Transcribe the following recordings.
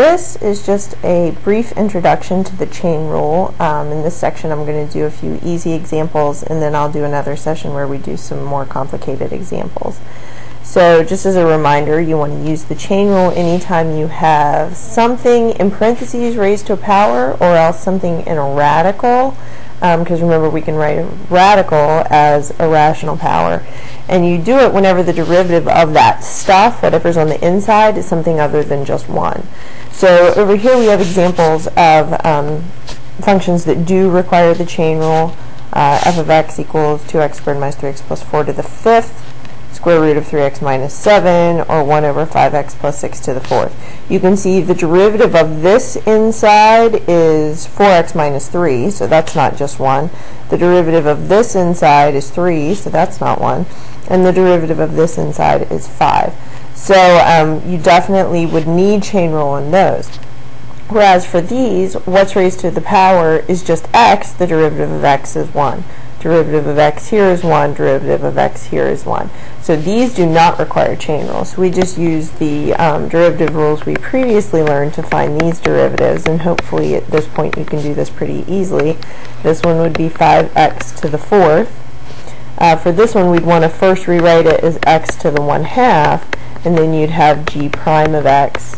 This is just a brief introduction to the chain rule. Um, in this section I'm going to do a few easy examples and then I'll do another session where we do some more complicated examples. So just as a reminder, you want to use the chain rule anytime you have something in parentheses raised to a power or else something in a radical because um, remember we can write a radical as a rational power and you do it whenever the derivative of that stuff, whatever's on the inside, is something other than just 1. So over here we have examples of um, functions that do require the chain rule. Uh, f of x equals 2x squared minus 3x plus 4 to the fifth square root of 3x minus 7, or 1 over 5x plus 6 to the fourth. You can see the derivative of this inside is 4x minus 3, so that's not just 1. The derivative of this inside is 3, so that's not 1. And the derivative of this inside is 5. So um, you definitely would need chain rule on those. Whereas for these, what's raised to the power is just x, the derivative of x is 1 derivative of x here is 1, derivative of x here is 1. So these do not require chain rules. So we just use the um, derivative rules we previously learned to find these derivatives, and hopefully at this point you can do this pretty easily. This one would be 5x to the fourth. Uh, for this one, we'd want to first rewrite it as x to the 1 half, and then you'd have g prime of x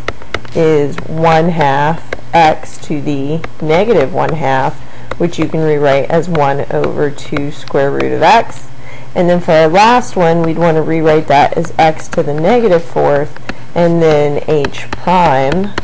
is 1 half x to the negative 1 half, which you can rewrite as 1 over 2 square root of x. And then for our last one, we'd want to rewrite that as x to the negative fourth, and then h prime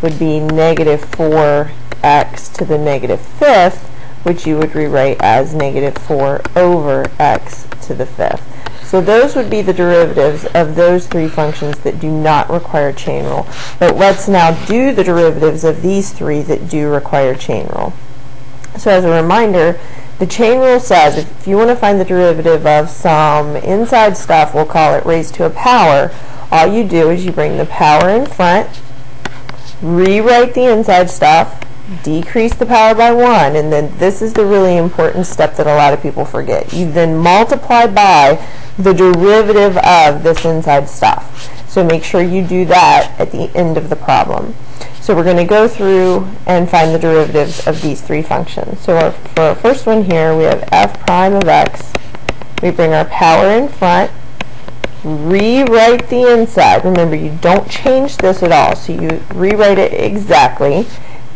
would be negative 4x to the negative fifth, which you would rewrite as negative 4 over x to the fifth. So those would be the derivatives of those three functions that do not require chain rule. But let's now do the derivatives of these three that do require chain rule. So as a reminder, the chain rule says if you want to find the derivative of some inside stuff, we'll call it raised to a power, all you do is you bring the power in front, rewrite the inside stuff, decrease the power by 1, and then this is the really important step that a lot of people forget. You then multiply by the derivative of this inside stuff. So make sure you do that at the end of the problem. So we're going to go through and find the derivatives of these three functions. So our, for our first one here, we have f prime of x. We bring our power in front, rewrite the inside. Remember, you don't change this at all, so you rewrite it exactly.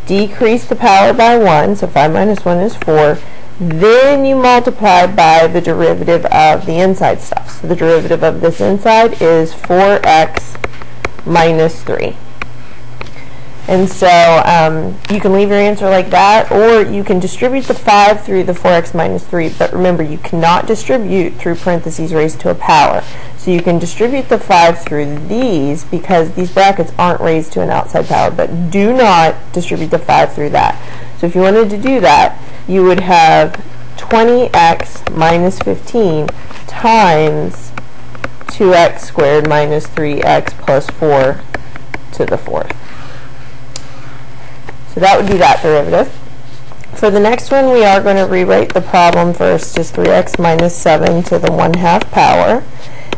Decrease the power by 1, so 5 minus 1 is 4. Then you multiply by the derivative of the inside stuff. So the derivative of this inside is 4x minus 3. And so um, you can leave your answer like that, or you can distribute the 5 through the 4x minus 3. But remember, you cannot distribute through parentheses raised to a power. So you can distribute the 5 through these because these brackets aren't raised to an outside power. But do not distribute the 5 through that. So if you wanted to do that, you would have 20x minus 15 times 2x squared minus 3x plus 4 to the fourth. So that would be that derivative. For the next one, we are going to rewrite the problem first as 3x minus 7 to the 1 half power.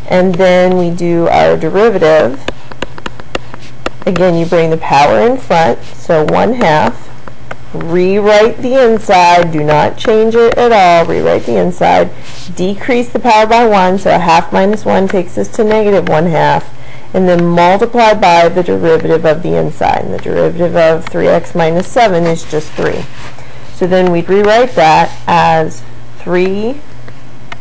And then we do our derivative. Again, you bring the power in front, so 1 half. Rewrite the inside, do not change it at all, rewrite the inside. Decrease the power by 1, so a half minus 1 takes us to negative 1 half and then multiply by the derivative of the inside. And the derivative of 3x minus 7 is just 3. So then we'd rewrite that as 3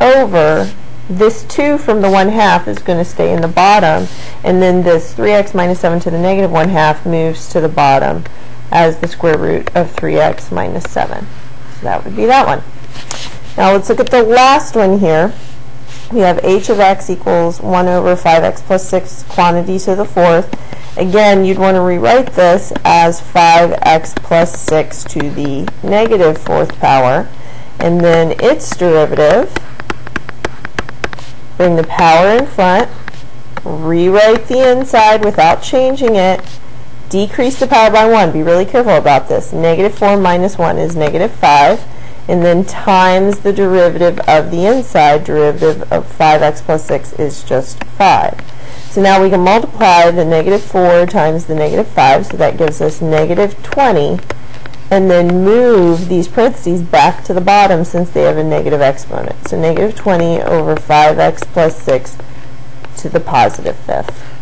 over this 2 from the 1 half is going to stay in the bottom, and then this 3x minus 7 to the negative 1 half moves to the bottom as the square root of 3x minus 7. So that would be that one. Now let's look at the last one here we have h of x equals 1 over 5x plus 6 quantity to the fourth. Again, you'd want to rewrite this as 5x plus 6 to the negative fourth power. And then its derivative, bring the power in front, rewrite the inside without changing it, decrease the power by 1. Be really careful about this. Negative 4 minus 1 is negative 5 and then times the derivative of the inside derivative of 5x plus 6 is just 5. So now we can multiply the negative 4 times the negative 5, so that gives us negative 20, and then move these parentheses back to the bottom since they have a negative exponent. So negative 20 over 5x plus 6 to the positive fifth.